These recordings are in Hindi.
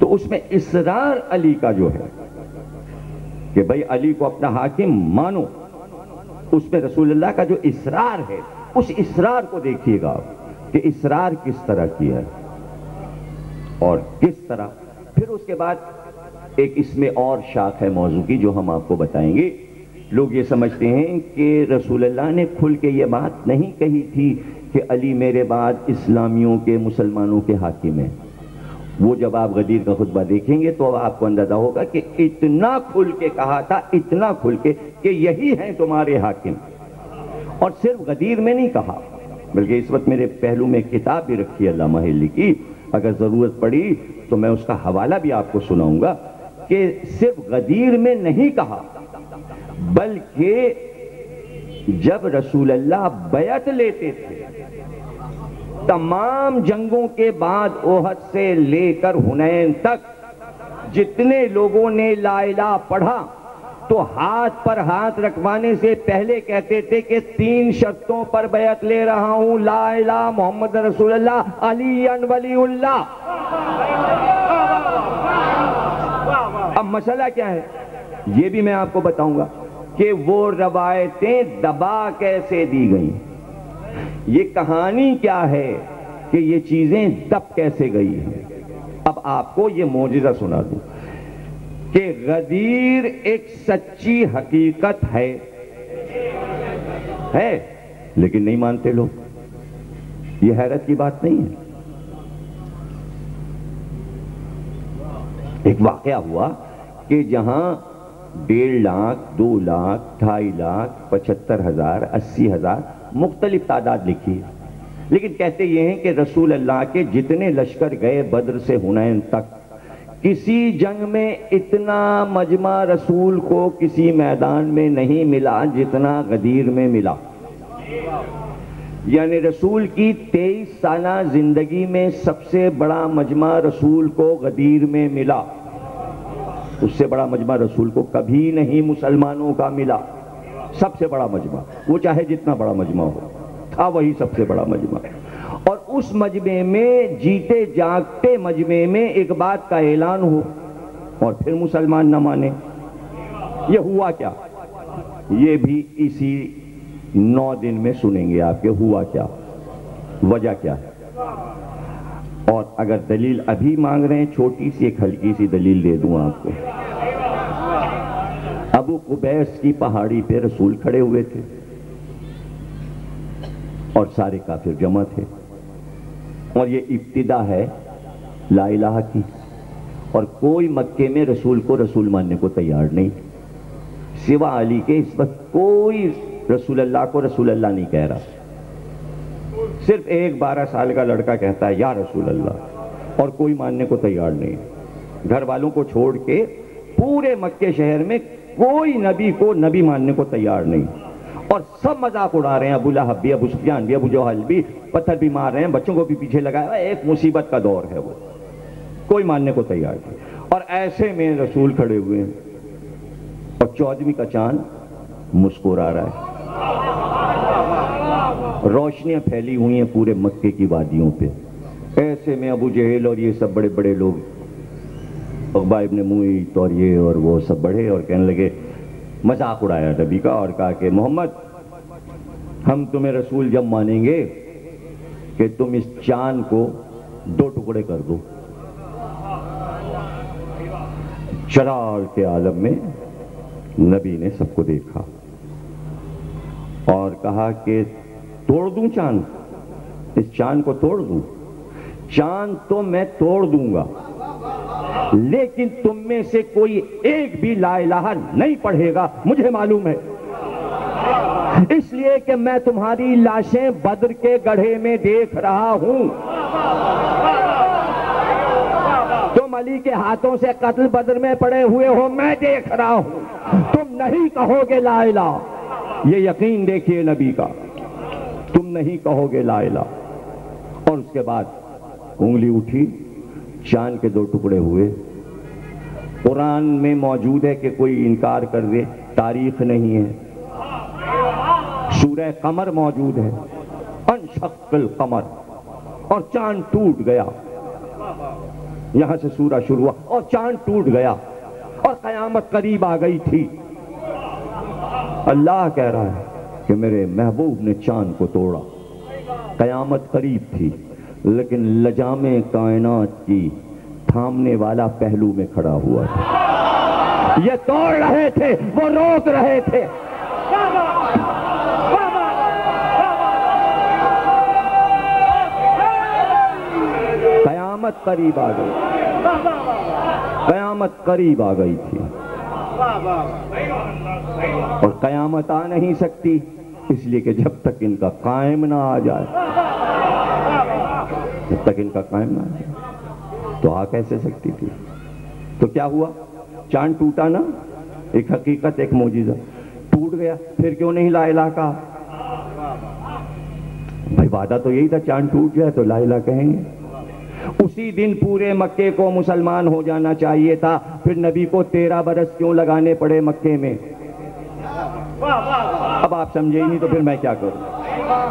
तो उसमें इसरार अली का जो है कि भाई अली को अपना हाकिम मानो। उसमें रसूलुल्लाह का जो इसरार है, उस इसरार को देखिएगा कि इसरार किस तरह की है और किस तरह। फिर उसके बाद एक इसमें और शाख है मौजू की जो हम आपको बताएँगे। लोग ये समझते हैं कि रसूलुल्लाह ने खुल के ये बात नहीं कही थी कि अली मेरे बाद इस्लामियों के, मुसलमानों के हाकिम हैं। वो जब आप गदीर का खुतबा देखेंगे तो अब आपको अंदाज़ा होगा कि इतना खुल के कहा था, इतना खुल के कि यही हैं तुम्हारे हाकिम। और सिर्फ़ गदीर में नहीं कहा, बल्कि इस वक्त मेरे पहलू में किताब भी रखी है महली की अगर ज़रूरत पड़ी तो मैं उसका हवाला भी आपको सुनाऊँगा कि सिर्फ़ गदीर में नहीं कहा, बल्कि जब रसूल अल्लाह बैत लेते थे तमाम जंगों के बाद ओहद से लेकर हुनैन तक, जितने लोगों ने लाइला पढ़ा तो हाथ पर हाथ रखवाने से पहले कहते थे कि तीन शर्तों पर बैत ले रहा हूँ, लाइला मोहम्मद रसूलुल्लाह, अली वलीउल्लाह। अब मसला क्या है? ये भी मैं आपको बताऊँगा कि वो रवायतें दबा कैसे दी गई? ये कहानी क्या है कि ये चीज़ें दब कैसे गई हैं? अब आपको ये मोजिजा सुना दूँ कि गदीर एक सच्ची हकीकत है। है, लेकिन नहीं मानते लोग। ये हैरत की बात नहीं है। एक वाकया हुआ कि जहाँ डेढ़ लाख, दो लाख, ढाई लाख, पचहत्तर हज़ार, अस्सी हज़ार मुख्तलिफ़ तादाद लिखी है। लेकिन कहते ये हैं कि रसूल अल्लाह के जितने लश्कर गए बद्र से हुनैन तक, किसी जंग में इतना मजमा रसूल को किसी मैदान में नहीं मिला जितना गदीर में मिला। यानी रसूल की तेईस साल ज़िंदगी में सबसे बड़ा मजमा रसूल को गदीर में मिला। उससे बड़ा मजमा रसूल को कभी नहीं मुसलमानों का मिला। सबसे बड़ा मजमा। वो चाहे जितना बड़ा मजमा हो। था वही सबसे बड़ा मजमा। और उस मजमे में, जीते जागते मजमे में एक बात का ऐलान हो और फिर मुसलमान न माने। ये हुआ क्या? ये भी इसी नौ दिन में सुनेंगे आपके। हुआ क्या? वजह क्या है? और अगर दलील अभी मांग रहे हैं, छोटी सी एक हल्की सी दलील दे दूँ आपको। अबू कुबैस की पहाड़ी पे रसूल खड़े हुए थे और सारे काफिर जमा थे। और ये इब्तिदा है ला इलाहा की। और कोई मक्के में रसूल को रसूल मानने को तैयार नहीं। सिवा अली के इस वक्त कोई रसूल अल्लाह को रसूल अल्लाह नहीं कह रहा। सिर्फ़ एक बारह साल का लड़का कहता है, या रसूल अल्लाह और कोई मानने को तैयार नहीं। घर वालों को छोड़ के पूरे मक्के शहर में कोई नबी को नबी मानने को तैयार नहीं। और सब मज़ाक उड़ा रहे हैं, अबू लहब भी, अबू सुफियान भी, अबू जहल भी, पत्थर भी मार रहे हैं, बच्चों को भी पीछे लगाया एक मुसीबत का दौर है वो। कोई मानने को तैयार नहीं। और ऐसे में रसूल खड़े हुए हैं। और चौदहवीं का चाँद मुस्कुरा रहा है। रोशनियाँ फैली हुई हैं पूरे मक्के की वादियों पे। ऐसे में अबू जहेल और ये सब बड़े बड़े लोग अकबा इबन मुईत और ये और वो सब बढ़े और कहने लगे, मज़ाक उड़ाया नबी का और कहा कि, मोहम्मद, हम तुम्हें रसूल जब मानेंगे कि तुम इस चाँद को दो टुकड़े कर दो। चराल के आलम में नबी ने सबको देखा और कहा कि, तोड़ दूँ चाँद? इस चाँद को तोड़ दूँ? चाँद तो मैं तोड़ दूँगा। लेकिन तुम में से कोई एक भी लाइलाहा नहीं पढ़ेगा, मुझे मालूम है। इसलिए कि मैं तुम्हारी लाशें बद्र के गढ़े में देख रहा हूँ। तुम अली के हाथों से कत्ल बद्र में पड़े हुए हो, मैं देख रहा हूँ। तुम नहीं कहोगे लाइला ये यकीन देखिए नबी का, तुम नहीं कहोगे लाइला और उसके बाद उंगली उठी। चाँद के दो टुकड़े हुए। कुरान में मौजूद है कि कोई इनकार कर दे, तारीख नहीं है। सूर्य कमर मौजूद है। अनशक्ल कमर। और चाँद टूट गया। यहाँ से सूरज शुरू हुआ और चाँद टूट गया। और कयामत करीब आ गई थी। अल्लाह कह रहा है कि मेरे महबूब ने चाँद को तोड़ा। कयामत करीब थी। लेकिन लजामे कायनात की थामने वाला पहलू में खड़ा हुआ था। ये तोड़ रहे थे, वो रोक रहे थे। कयामत करीब आ गई। कयामत करीब आ गई थी। और कयामत आ नहीं सकती, इसलिए कि जब तक इनका कायम ना आ जाए जब तक इनका कायम ना जाए तो आ कैसे सकती थी? तो क्या हुआ? चाँद टूटा ना? एक हकीकत, एक मोजीजा। टूट गया, फिर क्यों नहीं ला इलाका भाई, वादा तो यही था, चाँद टूट जाए तो ला इला कहेंगे। उसी दिन पूरे मक्के को मुसलमान हो जाना चाहिए था। फिर नबी को तेरह बरस क्यों लगाने पड़े मक्के में? अब आप समझे ही नहीं तो फिर मैं क्या करूँ?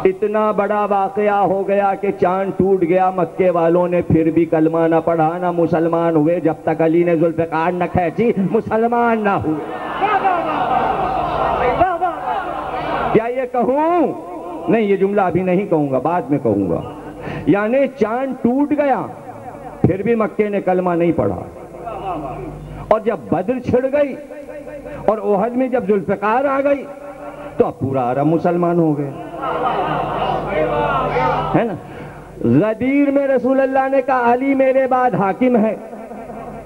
इतना बड़ा वाकया हो गया कि चाँद टूट गया, मक्के वालों ने फिर भी कलमा ना पढ़ा, ना मुसलमान हुए, जब तक अली ने जुल्फकार न खेची, मुसलमान ना हुए। क्या ये कहूँ? नहीं, ये जुमला अभी नहीं कहूँगा, बाद में कहूँगा। यानी चाँद टूट गया, फिर भी मक्के ने कलमा नहीं पढ़ा। और जब बद्र छिड़ गई, और ओहद में जब जुल्फकार आ गई तो अब पूरा अरब मुसलमान हो गए। है ना? गदीर में रसूल अल्लाह ने कहा, अली मेरे बाद हाकिम है।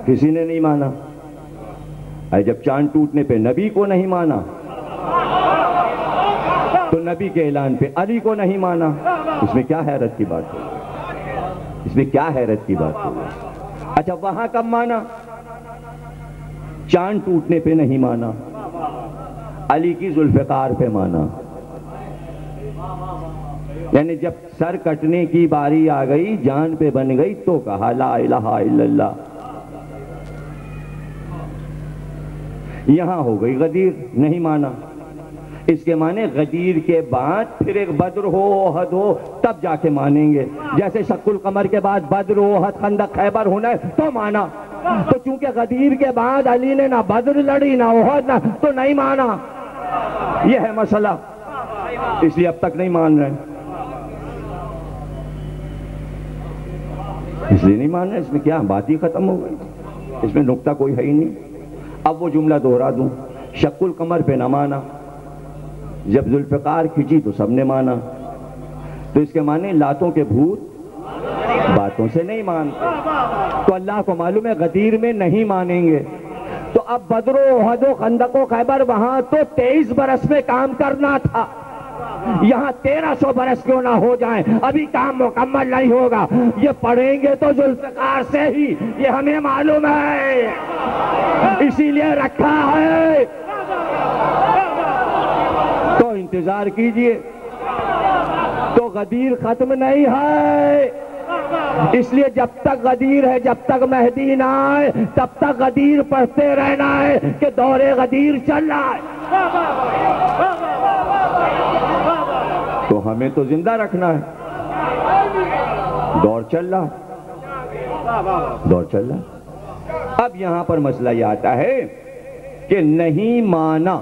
किसी ने नहीं माना। अरे जब चाँद टूटने पे नबी को नहीं माना तो नबी के ऐलान पे अली को नहीं माना। इसमें क्या हैरत की बात है? इसमें क्या हैरत की बात है? अच्छा वहाँ कब माना? चाँद टूटने पे नहीं माना। अली की जुल्फकार पे माना। यानी जब सर कटने की बारी आ गई, जान पे बन गई तो कहा, ला इल्लल्लाह। यहाँ हो गई गदीर, नहीं माना। इसके माने गदीर के बाद फिर एक बद्र हो हद हो, तब जाके मानेंगे। जैसे शक्कुल कमर के बाद बद्र हो हद खंदक, खैबर होना है तो माना। तो चूँकि गदीर के बाद अली ने ना बद्र लड़ी, ना ओहद ना तो नहीं माना। यह है मसला। इसलिए अब तक नहीं मान रहे। इसलिए नहीं मान रहे, इसमें क्या, बात ही खत्म हो गई। इसमें नुकता कोई है ही नहीं। अब वो जुमला दोहरा दूँ, शक्कुल कमर पे ना माना। जब जुल्फकार खिंची तो सबने माना। तो इसके माने लातों के भूत बातों से नहीं मानते। तो अल्लाह को मालूम है गदीर में नहीं मानेंगे। तो अब बदरो खैबर, वहाँ तो तेईस बरस में काम करना था। यहाँ तेरह सौ बरस क्यों ना हो जाए? अभी काम मुकम्मल नहीं होगा। ये पढ़ेंगे तो जुल्फकार से ही, ये हमें मालूम है। इसीलिए रखा है। तो इंतज़ार कीजिए। तो गदीर खत्म नहीं है। इसलिए जब तक गदीर है, जब तक मेहदी ना आए, तब तक गदीर पढ़ते रहना है कि दौरे गदीर चल रहा है। तो हमें तो ज़िंदा रखना है। दौर चल रहा। दौर चल रहा। अब यहाँ पर मसला यह आता है कि नहीं माना।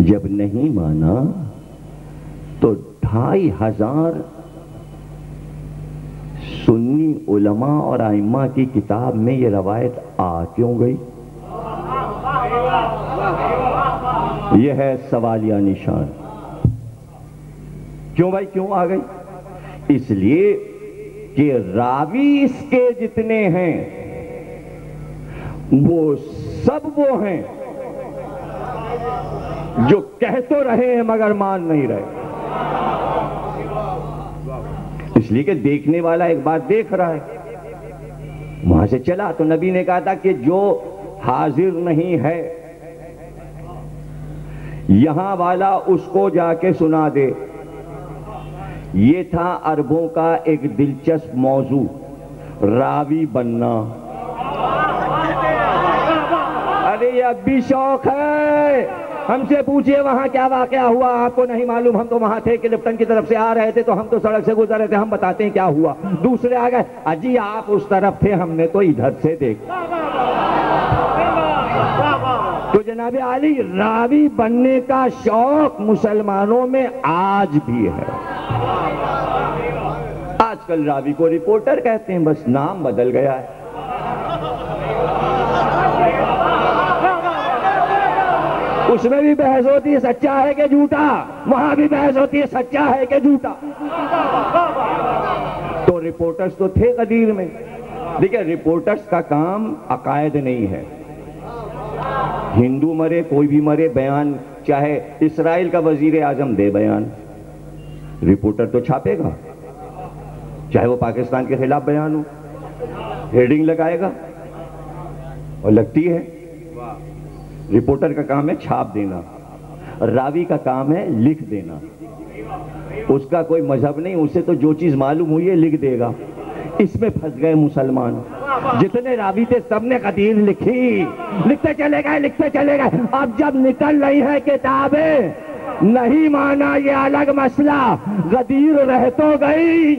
जब नहीं माना तो ढाई हज़ार सुन्नी उलमा और आइमा की किताब में ये रवायत आ क्यों गई? यह है सवालिया निशान। क्यों भाई, क्यों आ गई? इसलिए कि रावी इसके जितने हैं, वो सब वो हैं जो कह तो रहे हैं मगर मान नहीं रहे। इसलिए कि देखने वाला एक बात देख रहा है। वहाँ से चला तो नबी ने कहा था कि जो हाजिर नहीं है यहाँ वाला उसको जाके सुना दे। ये था अरबों का एक दिलचस्प मौजू, रावी बनना। अरे, अब भी शौक है। हमसे पूछिए, वहाँ क्या वाकया हुआ? आपको नहीं मालूम, हम तो वहाँ थे कि लिप्टन की तरफ़ से आ रहे थे तो हम तो सड़क से गुजर रहे थे, हम बताते हैं क्या हुआ। दूसरे आ गए, अजी, आप उस तरफ़ थे, हमने तो इधर से देखा। तो जनाब आली, रावी बनने का शौक मुसलमानों में आज भी है। आजकल रावी को रिपोर्टर कहते हैं, बस नाम बदल गया है। उसमें भी बहस होती है, सच्चा है कि झूठा? वहाँ भी बहस होती है, सच्चा है कि झूठा? तो रिपोर्टर्स तो थे कदीर में। देखिए, रिपोर्टर्स का काम अकायद नहीं है। हिंदू मरे, कोई भी मरे, बयान चाहे इसराइल का वज़ीर आज़म दे बयान। रिपोर्टर तो छापेगा, चाहे वो पाकिस्तान के खिलाफ बयान हो। हेडिंग लगाएगा, और लगती है, रिपोर्टर का काम है छाप देना, रावी का काम है लिख देना। उसका कोई मज़हब नहीं, उसे तो जो चीज़ मालूम हुई है लिख देगा। इसमें फंस गए मुसलमान। जितने रावी थे सबने कदीर लिखी। लिखते चले गए, लिखते चले गए। अब जब निकल रही है किताबें, नहीं माना ये अलग मसला। गदीर रह तो गई।